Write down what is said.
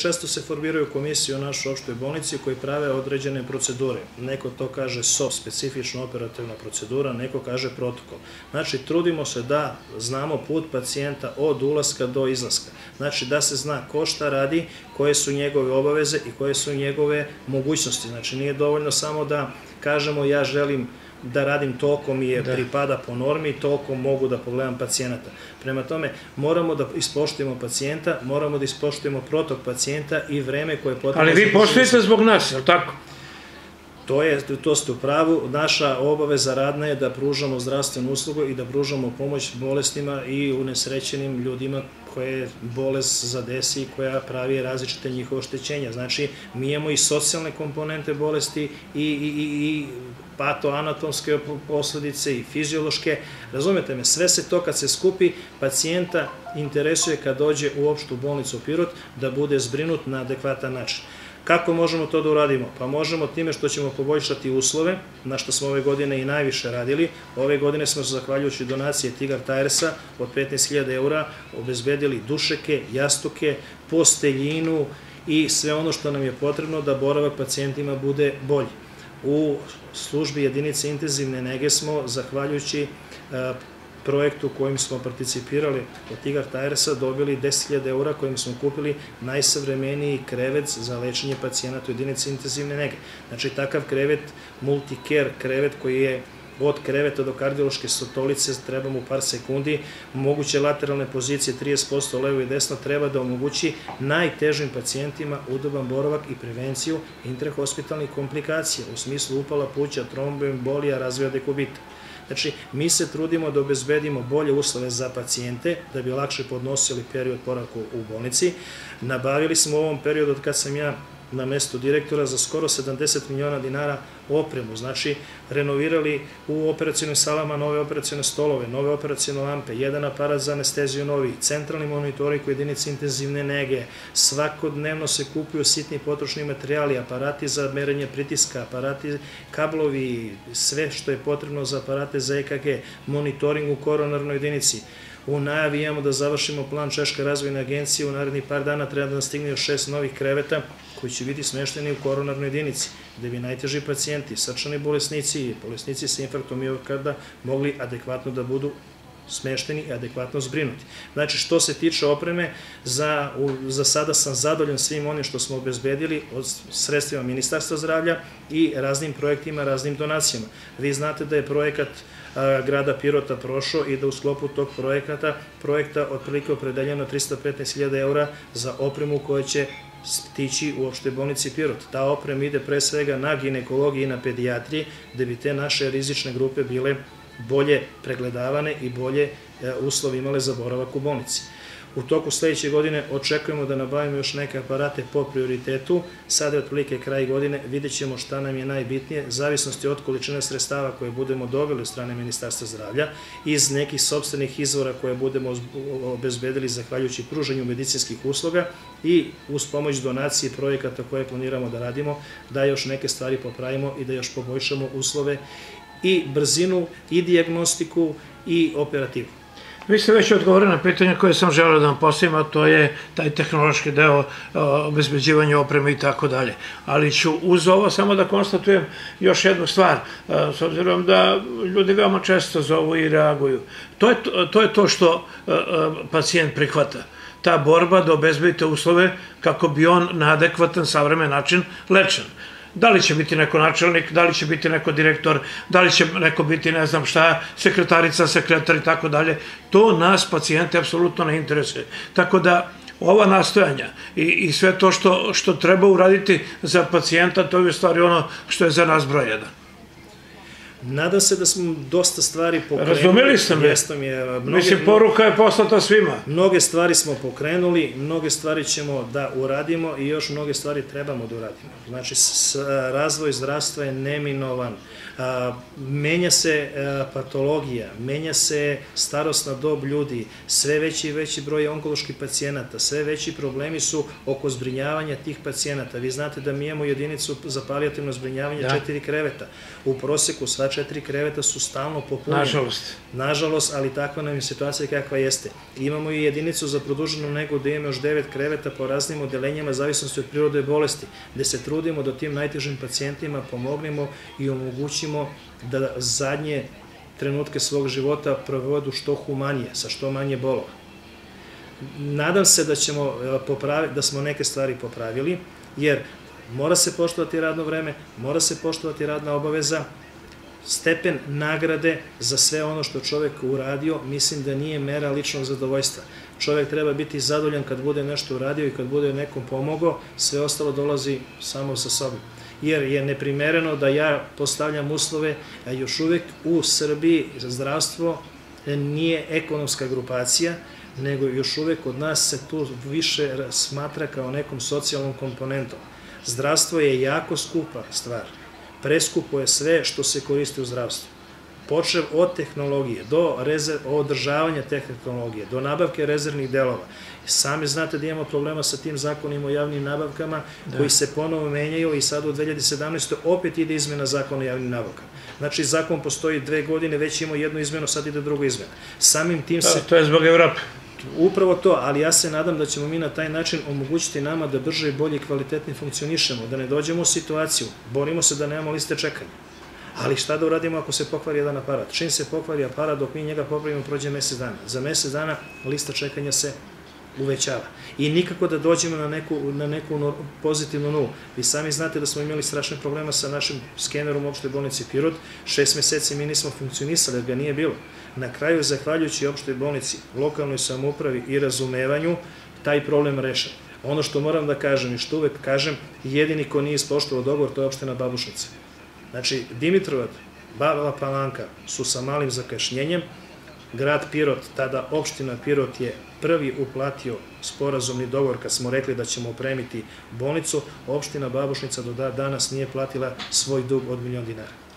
Često se formiraju komisije u našoj opštoj bolnici koji prave određene procedure. Neko to kaže SOP, specifična operativna procedura, neko kaže protokol. Znači, trudimo se da znamo put pacijenta od ulaska do izlaska. Znači, da se zna ko šta radi, koje su njegove obaveze i koje su njegove mogućnosti. Znači, nije dovoljno samo da kažemo ja želim da radim toliko mi je da. pripada po normi, toliko mogu da pogledam pacijenata. Prema tome, moramo da ispoštujemo pacijenta, moramo da ispoštujemo protok pacijenta i vreme koje je potrebno... Ali vi poštujete zbog nas, je li tako? To, je, to ste u pravu. Naša obaveza radna je da pružamo zdravstvenu uslugu i da pružamo pomoć bolestima i unesrećenim ljudima koje bolest zadesi i koja pravi različite njihove oštećenja. Znači, mi imamo i socijalne komponente bolesti i, i, i, i patoanatomske posledice i fiziološke. Razumete me, sve se to kad se skupi, pacijenta interesuje kad dođe u opštu bolnicu Pirot da bude zbrinut na adekvatan način. Kako možemo to da uradimo? Pa možemo time što ćemo poboljšati uslove, na što smo ove godine i najviše radili. Ove godine smo, zahvaljujući donacije Tigar Tigersa od 15.000 eura, obezbedili dušeke, jastuke, posteljinu i sve ono što nam je potrebno da boravak pacijentima bude bolji. U službi jedinice intenzivne nege smo, zahvaljujući projektu kojim smo participirali od Tigar Tigersa dobili 10.000 eura kojim smo kupili najsavremeniji krevet za lečenje pacijenata u jedinici intenzivne nege. Znači takav krevet, multicare krevet koji je od kreveta do kardiološke stolice treba mu par sekundi, moguće lateralne pozicije 30% levo i desno treba da omogući najtežim pacijentima udoban boravak i prevenciju intrahospitalnih komplikacija u smislu upala pluća, tromboembolija, razvoja dekubita. Znači, mi se trudimo da obezbedimo bolje uslove za pacijente, da bi lakše podnosili period poravka u bolnici. Nabavili smo u ovom periodu od kad sam ja na mestu direktora za skoro 70 miliona dinara opremu, znači renovirali u operacijnim salama nove operacijne stolove, nove operacijne lampe, jedan aparat za anesteziju novi, centralni monitorik u jedinici intenzivne nege, svakodnevno se kupuju sitni potrošni materijali, aparati za merenje pritiska, aparati, kablovi, sve što je potrebno za aparate za EKG, monitoring u koronarnoj jedinici, U najavi imamo da završimo plan Češke razvojne agencije, u narednih par dana treba da nam stigne još šest novih kreveta koji će biti smešteni u koronarnoj jedinici, gde bi najteži pacijenti, srčani bolesnici i bolesnici sa infarktom miokarda mogli adekvatno da budu smešteni i adekvatno zbrinuti. Znači, što se tiče opreme, za, za sada sam zadovoljan svim onim što smo obezbedili od sredstvima Ministarstva zdravlja i raznim projektima, raznim donacijama. Vi znate da je projekat grada Pirota prošao i da u sklopu tog projekata, projekta otprilike opredeljeno 315.000 eura za opremu koja će stići u opštoj bolnici Pirot. Ta oprema ide pre svega na ginekologiji i na pedijatriji, gde bi te naše rizične grupe bile bolje pregledavane i bolje e, uslovi imale za boravak u bolnici. U toku sledeće godine očekujemo da nabavimo još neke aparate po prioritetu. Sada je otprilike kraj godine, vidjet ćemo šta nam je najbitnije, zavisnosti od količine sredstava koje budemo dobili od strane Ministarstva zdravlja, iz nekih sobstvenih izvora koje budemo obezbedili zahvaljujući pruženju medicinskih usluga i uz pomoć donacije projekata koje planiramo da radimo, da još neke stvari popravimo i da još poboljšamo uslove i brzinu i diagnostiku i operativu. Vi ste već odgovorili na pitanje koje sam želeo da vam postavim, a to je taj tehnološki deo obezbeđivanja opreme i tako dalje. Ali ću uz ovo samo da konstatujem još jednu stvar, s obzirom da ljudi veoma često zovu i reaguju. To je to, je to što pacijent prihvata ta borba da obezbedite uslove kako bi on na adekvatan savremen način lečen. Da li će biti neko načelnik, da li će biti neko direktor, da li će neko biti ne znam šta, sekretarica, sekretar i tako dalje. To nas pacijente apsolutno ne interesuje. Tako da ova nastojanja i, i sve to što, što treba uraditi za pacijenta, to je u stvari ono što je za nas broj jedan. Nadam se da smo dosta stvari pokrenuli. Razumeli ste me? Jesam je. Mnoge, Mislim, poruka je poslata svima. Mnoge stvari smo pokrenuli, mnoge stvari ćemo da uradimo i još mnoge stvari trebamo da uradimo. Znači, s, razvoj zdravstva je neminovan. A, menja se a, patologija, menja se starostna dob ljudi, sve veći i veći broj onkoloških pacijenata, sve veći problemi su oko zbrinjavanja tih pacijenata. Vi znate da mi imamo jedinicu za palijativno zbrinjavanje da. četiri kreveta. U proseku sva četiri kreveta su stalno popunjeni. Nažalost. Nažalost, ali takva nam je situacija kakva jeste. Imamo i jedinicu za produženu nego da imamo još devet kreveta po raznim odelenjama zavisnosti od prirode bolesti, gde se trudimo da tim najtežim pacijentima pomognemo i omogućimo da zadnje trenutke svog života provodu što humanije, sa što manje bolova. Nadam se da ćemo e, popraviti, da smo neke stvari popravili, jer mora se poštovati radno vreme, mora se poštovati radna obaveza, stepen nagrade za sve ono što čovek uradio, mislim da nije mera ličnog zadovoljstva. Čovek treba biti zadovoljan kad bude nešto uradio i kad bude nekom pomogao, sve ostalo dolazi samo sa sobom. Jer je neprimereno da ja postavljam uslove, a još uvek u Srbiji zdravstvo nije ekonomska grupacija, nego još uvek od nas se tu više smatra kao nekom socijalnom komponentom. Zdravstvo je jako skupa stvar. Preskupo je sve što se koristi u zdravstvu. Počev od tehnologije, do rezerv, održavanja te tehnologije, do nabavke rezervnih delova. Sami znate da imamo problema sa tim zakonima o javnim nabavkama da. koji se ponovo menjaju i sad u 2017. opet ide izmena zakona o javnim nabavkama. Znači, zakon postoji dve godine, već imamo jednu izmenu, sad ide druga izmena. Samim tim da, se... To je zbog Evrope. Upravo to, ali ja se nadam da ćemo mi na taj način omogućiti nama da brže i bolje i kvalitetnije funkcionišemo, da ne dođemo u situaciju, borimo se da nemamo liste čekanja. Ali šta da uradimo ako se pokvari jedan aparat? Čim se pokvari aparat, dok mi njega popravimo, prođe mesec dana. Za mesec dana lista čekanja se uvećava. I nikako da dođemo na neku, na neku pozitivnu nulu. Vi sami znate da smo imali strašne problema sa našim skenerom u opštoj bolnici Pirot. Šest meseci mi nismo funkcionisali, jer ga nije bilo. Na kraju, zahvaljujući opštoj bolnici, lokalnoj samoupravi i razumevanju, taj problem rešen. Ono što moram da kažem i što uvek kažem, jedini ko nije ispoštovao dogovor, to je opština Babušnica. Znači, Dimitrovat, Bava Palanka su sa malim zakašnjenjem, grad Pirot, tada opština Pirot je prvi uplatio sporazumni dogovor kad smo rekli da ćemo opremiti bolnicu, opština Babušnica do danas nije platila svoj dug od milion dinara.